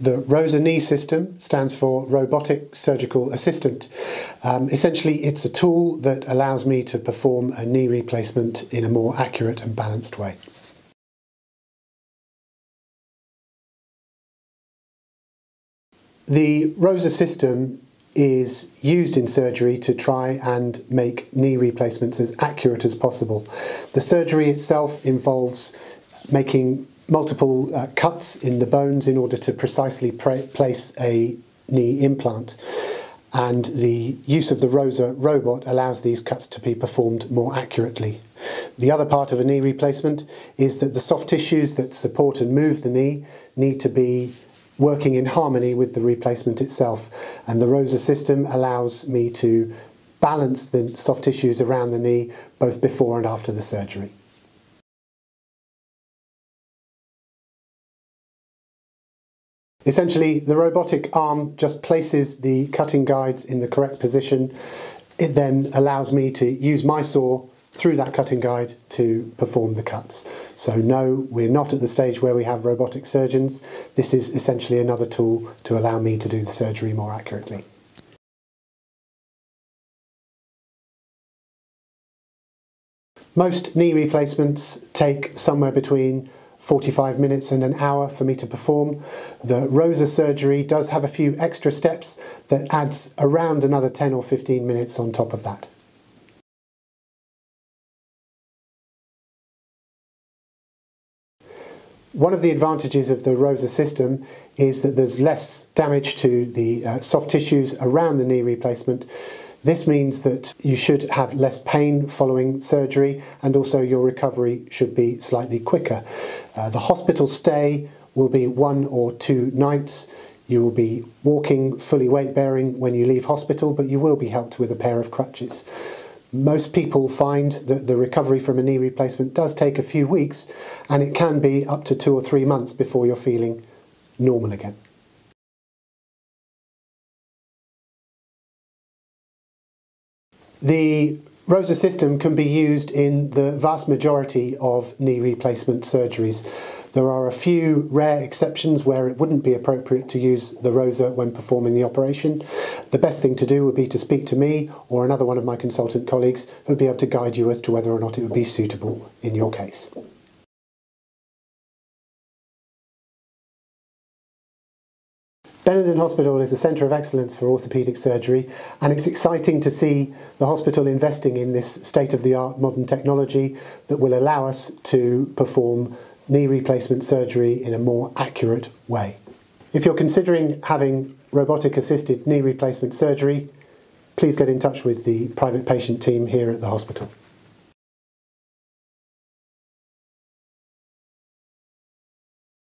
The ROSA knee system stands for Robotic Surgical Assistant. Um, essentially, it's a tool that allows me to perform a knee replacement in a more accurate and balanced way. The ROSA system is used in surgery to try and make knee replacements as accurate as possible. The surgery itself involves making multiple uh, cuts in the bones in order to precisely place a knee implant. And the use of the ROSA robot allows these cuts to be performed more accurately. The other part of a knee replacement is that the soft tissues that support and move the knee need to be working in harmony with the replacement itself. And the ROSA system allows me to balance the soft tissues around the knee both before and after the surgery. Essentially, the robotic arm just places the cutting guides in the correct position. It then allows me to use my saw through that cutting guide to perform the cuts. So no, we're not at the stage where we have robotic surgeons. This is essentially another tool to allow me to do the surgery more accurately. Most knee replacements take somewhere between 45 minutes and an hour for me to perform. The ROSA surgery does have a few extra steps that adds around another 10 or 15 minutes on top of that. One of the advantages of the ROSA system is that there's less damage to the uh, soft tissues around the knee replacement this means that you should have less pain following surgery and also your recovery should be slightly quicker. Uh, the hospital stay will be one or two nights. You will be walking fully weight bearing when you leave hospital, but you will be helped with a pair of crutches. Most people find that the recovery from a knee replacement does take a few weeks and it can be up to two or three months before you're feeling normal again. The ROSA system can be used in the vast majority of knee replacement surgeries. There are a few rare exceptions where it wouldn't be appropriate to use the ROSA when performing the operation. The best thing to do would be to speak to me or another one of my consultant colleagues who would be able to guide you as to whether or not it would be suitable in your case. Benenden Hospital is a centre of excellence for orthopaedic surgery, and it's exciting to see the hospital investing in this state of the art modern technology that will allow us to perform knee replacement surgery in a more accurate way. If you're considering having robotic assisted knee replacement surgery, please get in touch with the private patient team here at the hospital.